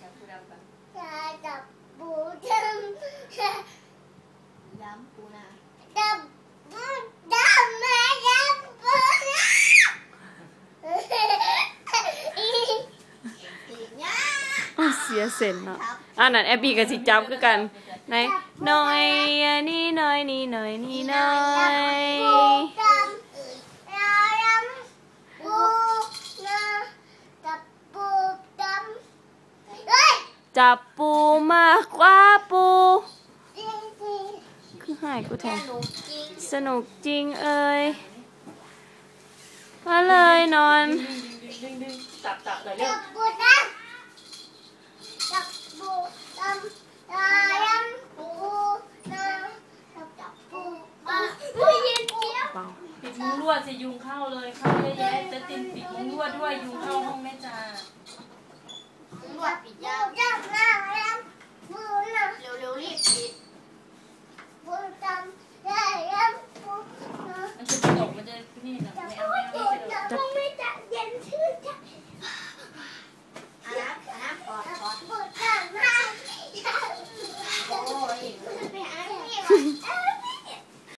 จับปูดำปะจับปูดำดำปูนาดำปูดำแม่ดำปูนาเสียเซนเนาะอ่านั่นแอบบี้กับสิจับคือกันไหนน้อยนี่น้อยนี่น้อยนี่น้อย จับปูมากกว่าปูจริงจริงคือหายกูแทนหนูจริงสนุกจริงเอ้ยมาเลยนอน จับจับหน่อยเร็จัวบปูดำจับปูดำยาดำปูนาจับปูปลาผู้หญิงเกี้ยวเบาปิดมุ้งลวดสิยุงเข้าเลยเข้าเยอะแยะจะตินปิดมุ้งลวดด้วยยุงเข้าห้องแม่จ้าลวดปิดยาว จะนี่นะไม่เอาไม่เอาไม่เอาจะไม่จะเย็นชื่นจะอาน้ำอาน้ำกอดกอดปวดขาโอ้ยไปหาพี่วะ